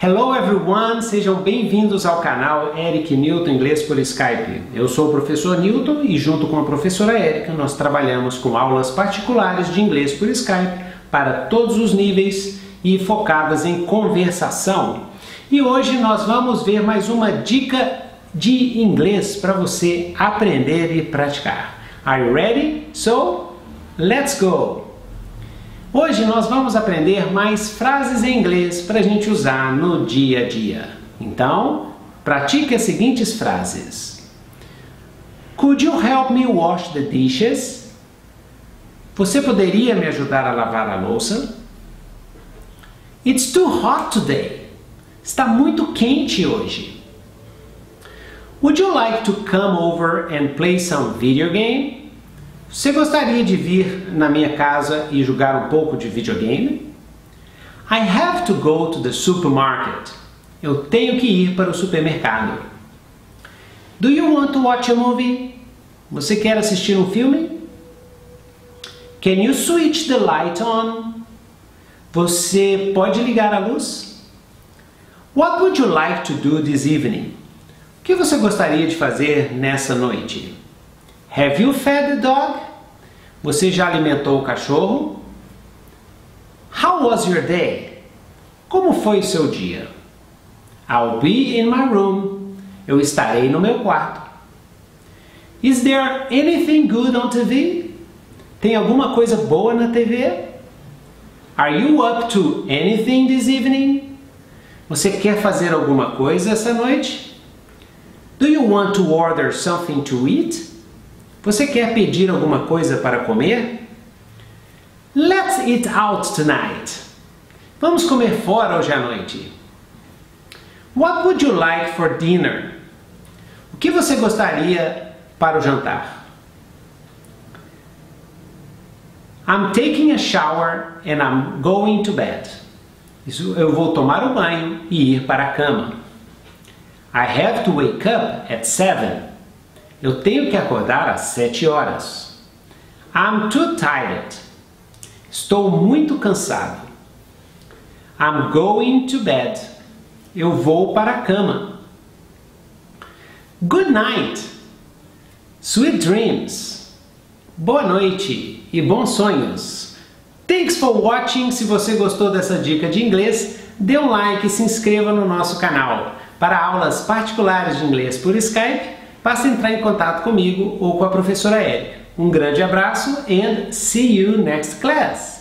Hello everyone, sejam bem-vindos ao canal Eric Newton Inglês por Skype. Eu sou o professor Newton e junto com a professora Erika nós trabalhamos com aulas particulares de inglês por Skype para todos os níveis e focadas em conversação. E hoje nós vamos ver mais uma dica de inglês para você aprender e praticar. Are you ready? So, let's go! Hoje nós vamos aprender mais frases em inglês para a gente usar no dia a dia. Então, pratique as seguintes frases. Could you help me wash the dishes? Você poderia me ajudar a lavar a louça? It's too hot today. Está muito quente hoje. Would you like to come over and play some video game? Você gostaria de vir na minha casa e jogar um pouco de videogame? I have to go to the supermarket. Eu tenho que ir para o supermercado. Do you want to watch a movie? Você quer assistir um filme? Can you switch the light on? Você pode ligar a luz? What would you like to do this evening? O que você gostaria de fazer nessa noite? Have you fed the dog? Você já alimentou o cachorro? How was your day? Como foi o seu dia? I'll be in my room. Eu estarei no meu quarto. Is there anything good on TV? Tem alguma coisa boa na TV? Are you up to anything this evening? Você quer fazer alguma coisa essa noite? Do you want to order something to eat? Você quer pedir alguma coisa para comer? Let's eat out tonight. Vamos comer fora hoje à noite. What would you like for dinner? O que você gostaria para o jantar? I'm taking a shower and I'm going to bed. Isso, eu vou tomar o um banho e ir para a cama. I have to wake up at seven. Eu tenho que acordar às sete horas. I'm too tired. Estou muito cansado. I'm going to bed. Eu vou para a cama. Good night. Sweet dreams. Boa noite e bons sonhos. Thanks for watching. Se você gostou dessa dica de inglês, dê um like e se inscreva no nosso canal. Para aulas particulares de inglês por Skype, basta entrar em contato comigo ou com a professora Érica. Um grande abraço and see you next class!